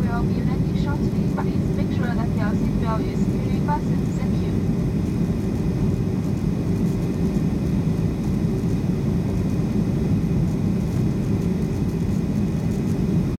will be ready shortly. Please make sure that your seatbelt is securely fastened. Thank you.